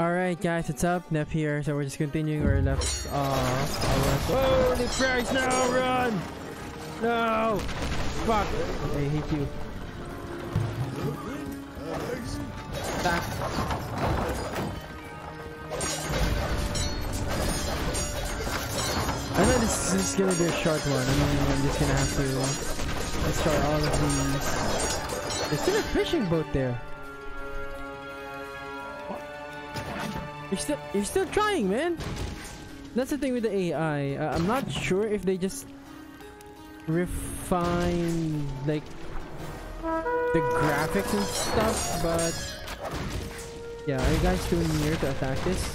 Alright guys, what's up? Nep here. So we're just continuing where we left uh, off. Holy Christ, no! Run! No! Fuck! I hate you. Back. I know this is gonna be a short one. I mean, I'm just gonna have to start all of these. There's still a fishing boat there. You're still you're still trying, man. That's the thing with the AI. Uh, I'm not sure if they just refine like the graphics and stuff, but yeah, are you guys too near to attack this?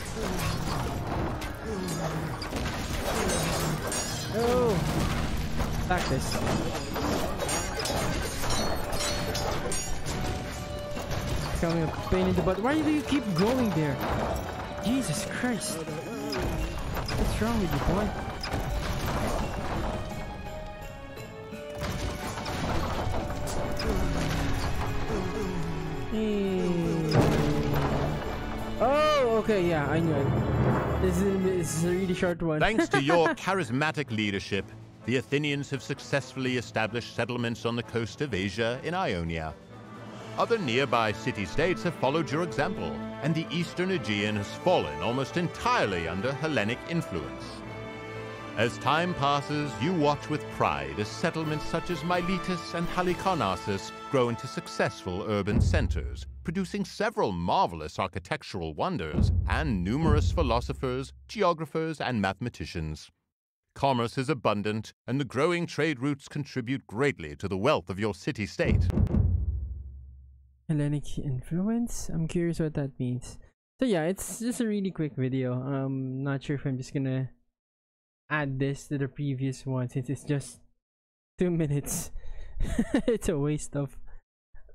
Oh, attack this. Coming a pain in the butt. Why do you keep going there? Jesus Christ. What's wrong with you, boy? Hey. Oh, okay, yeah, I knew it. This is, this is a really short one. Thanks to your charismatic leadership, the Athenians have successfully established settlements on the coast of Asia in Ionia. Other nearby city-states have followed your example, and the eastern Aegean has fallen almost entirely under Hellenic influence. As time passes, you watch with pride as settlements such as Miletus and Halicarnassus grow into successful urban centers, producing several marvelous architectural wonders and numerous philosophers, geographers, and mathematicians. Commerce is abundant, and the growing trade routes contribute greatly to the wealth of your city-state. Hellenic influence? I'm curious what that means. So yeah, it's just a really quick video. I'm not sure if I'm just gonna add this to the previous one since it's just two minutes. it's a waste of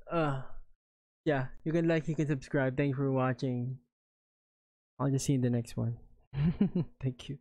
uh yeah, you can like, you can subscribe. Thank you for watching. I'll just see you in the next one. Thank you.